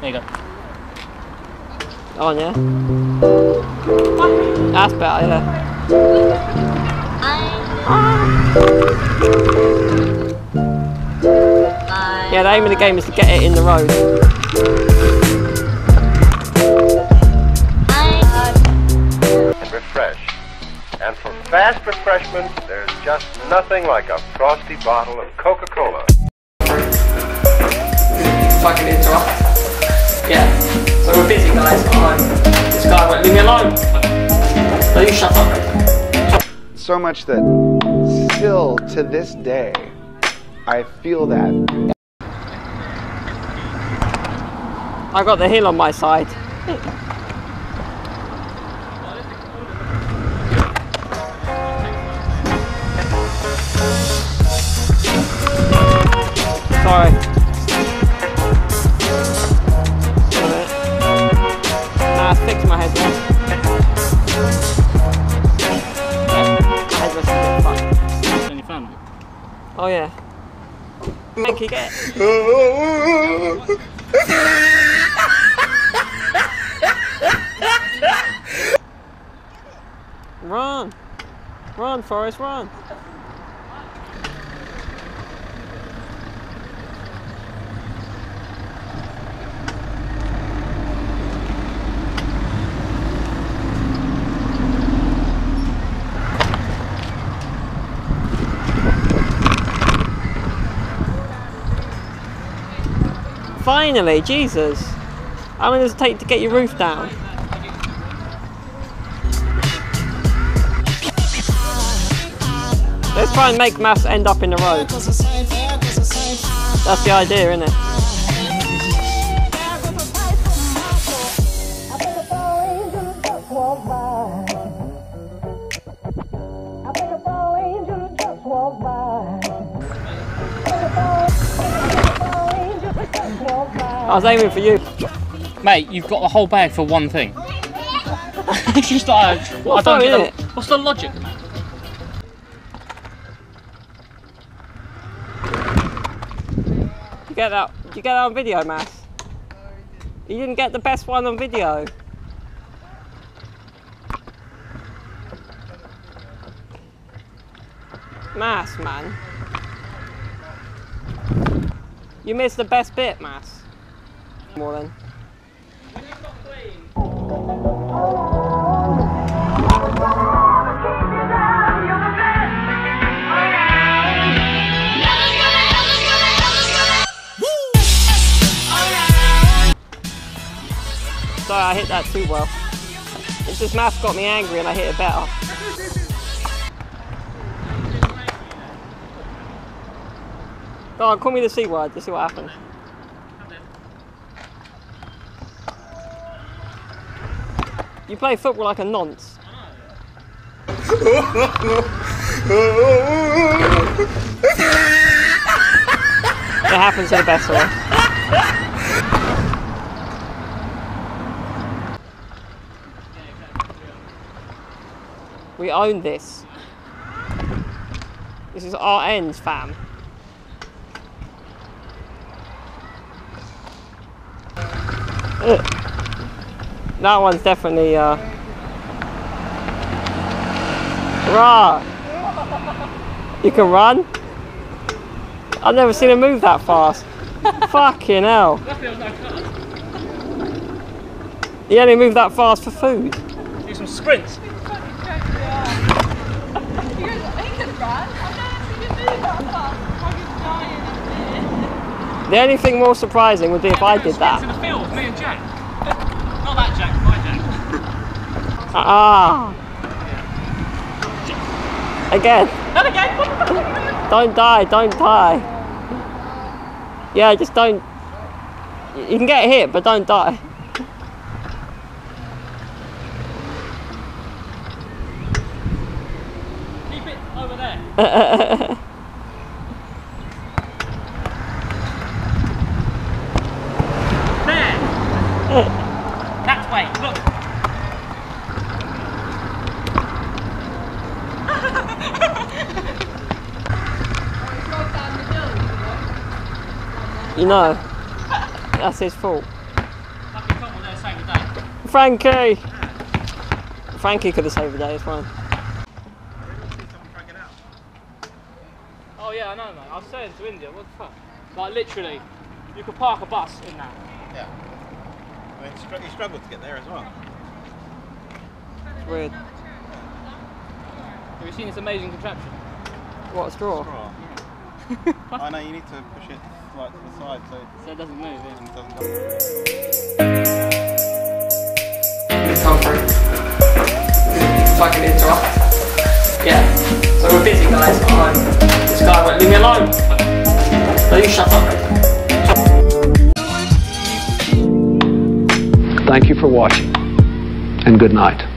There you go. On, yeah? That's better, yeah. Yeah, the aim of the game is to get it in the road. and refresh. And for fast refreshment, there's just nothing like a frosty bottle of Coca-Cola. Fucking interrupt. Yeah. So we're busy, guys. I'm, this guy won't leave me alone. So you shut up. so much that still to this day I feel that I got the hill on my side. Sorry. Oh yeah. Make you get. Run! Run, Forrest, run! Finally, Jesus! How long does it take to get your roof down? Let's try and make mass end up in the road. That's the idea, isn't it? I was aiming for you. Mate, you've got the whole bag for one thing. it's just uh, like, I What's don't get the, What's the logic? You get that? You get that on video, Mass? You didn't get the best one on video. Mass, man. You missed the best bit, Mass. More than. Sorry, I hit that too well. It's just Mass got me angry and I hit it better. Go call me the C word, just see what happens. You play football like a nonce. it happens to the best of us. We own this. This is our end, fam. Ugh. That one's definitely uh Rah! You can run? I've never seen him move that fast. Fucking hell. He only moved that fast for food. Do some sprints. The only thing more surprising would be if I did In that. the field, me and Jack. Not that Jack, my Jack. Ah! Again. Not again. don't die, don't die. Yeah, just don't. You can get hit, but don't die. Keep it over there. There. You know, that's his fault. Frankie! Frankie could have saved the day, it's fine. Oh yeah, I know, mate. I was saying to India, what the fuck? Like literally, you could park a bus in that. Yeah. I mean, str- he struggled to get there as well. It's weird. Have you seen this amazing contraption? What a straw. Straw. I know you need to push it like to the side so So it doesn't move. Yeah. it doesn't go. come through. Fucking interrupt. Yeah. So we're busy guys, but I'm this guy won't leave me alone. No, you shut up. Thank you for watching, and good night.